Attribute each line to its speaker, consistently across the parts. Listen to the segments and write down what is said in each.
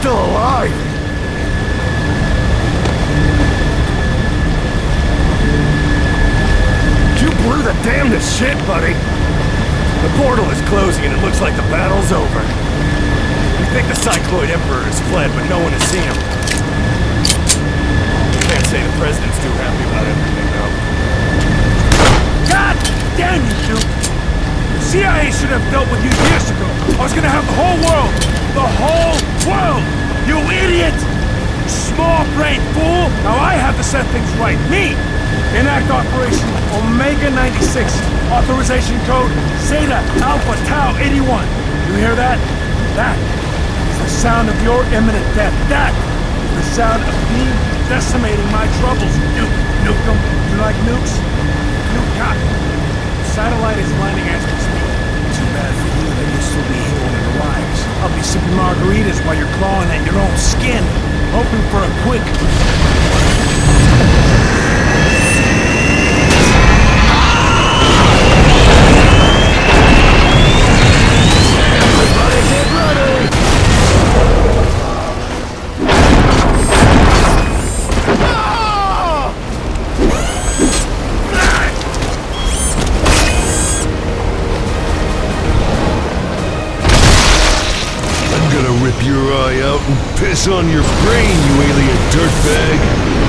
Speaker 1: still alive. You blew the damnedest shit, buddy. The portal is closing and it looks like the battle's over. We think the Cycloid Emperor has fled, but no one has seen him. You Can't say the President's too happy about everything, though.
Speaker 2: God damn you, Duke! The CIA should have dealt with you years ago. I was gonna have the whole world! The whole world! You idiot! Small brain fool! Now I have to set things right. Me! Enact Operation Omega 96. Authorization code Zeta Alpha Tau 81. You hear that? That is the sound of your imminent death. That is the sound of me decimating my troubles. Nuke, nuke them. You like nukes? Nuke got Satellite is landing as we speak. Too bad for you that you'll still be here when it arrives. I'll be sipping margaritas while you're clawing at your own skin, hoping for a quick...
Speaker 3: piss on your brain, you alien dirtbag!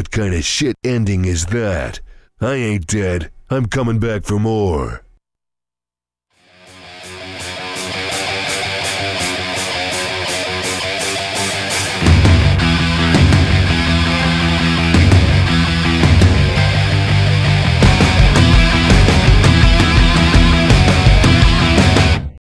Speaker 3: What kind of shit ending is that? I ain't dead. I'm coming back for more.